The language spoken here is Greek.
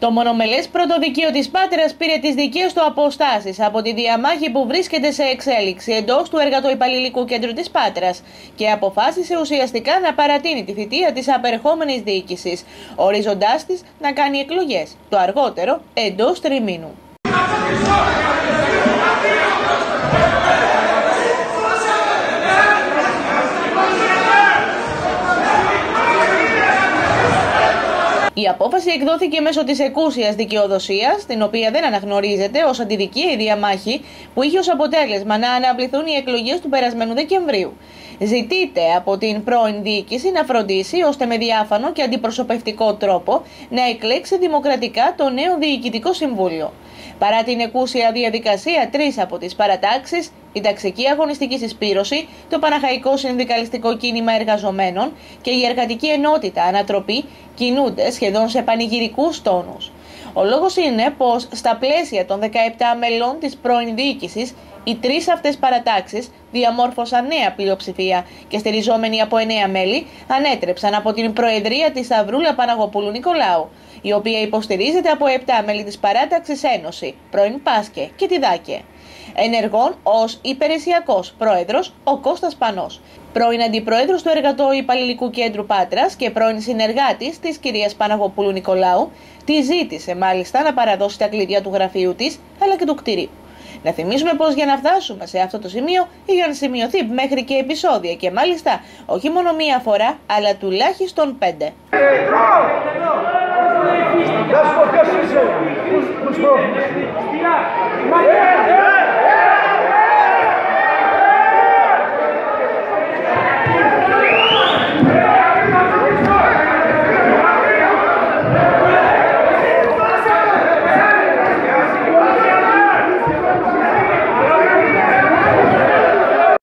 Το μονομελές πρωτοδικείο της Πάτρας πήρε τις δικές του αποστάσεις από τη διαμάχη που βρίσκεται σε εξέλιξη εντός του εργατοϊπαλληλικού κέντρου της Πάτρας και αποφάσισε ουσιαστικά να παρατείνει τη θητεία της απερχόμενης διοίκησης, ορίζοντά της να κάνει εκλογές, το αργότερο εντός τριμήνου. Η απόφαση εκδόθηκε μέσω της εκούσιας δικαιοδοσίας, την οποία δεν αναγνωρίζεται ως αντιδικία η διαμάχη που είχε ως αποτέλεσμα να αναβληθούν οι εκλογές του περασμένου Δεκεμβρίου. Ζητείται από την πρώην διοίκηση να φροντίσει ώστε με διάφανο και αντιπροσωπευτικό τρόπο να εκλέξει δημοκρατικά το νέο Διοικητικό Συμβούλιο. Παρά την εκούσια διαδικασία, τρεις από τις παρατάξεις, η Ταξική Αγωνιστική Συσπήρωση, το Παναχαϊκό Συνδικαλιστικό Κίνημα Εργαζομένων και η Εργατική Ενότητα Ανατροπή κινούνται σχεδόν σε πανηγυρικούς τόνους. Ο λόγος είναι πως στα πλαίσια των 17 μελών της πρώην διοίκησης, οι τρεις αυτές παρατάξεις διαμόρφωσαν νέα πλειοψηφία και στηριζόμενοι από 9 μέλη ανέτρεψαν από την Προεδρία της Σταυρούλα Παναγοπούλου Νικολάου, η οποία υποστηρίζεται από 7 μέλη της παράταξης Ένωση, πρώην Πάσκε και τη Δάκε. Ενεργών ως υπηρεσιακός πρόεδρος ο Κώστας Πανός, πρώην αντιπρόεδρος του Εργατό Υπαλληλικού Κέντρου Πάτρας και πρώην συνεργάτης της κυρίας Παναγοπούλου Νικολάου, τη ζήτησε μάλιστα να παραδώσει τα κλειδιά του γραφείου της αλλά και του κτηρίου. Να θυμίσουμε πως για να φτάσουμε σε αυτό το σημείο είχαν σημειωθεί μέχρι και επεισόδια και μάλιστα όχι μόνο μία φορά αλλά τουλάχιστον πέντε. That's what this is.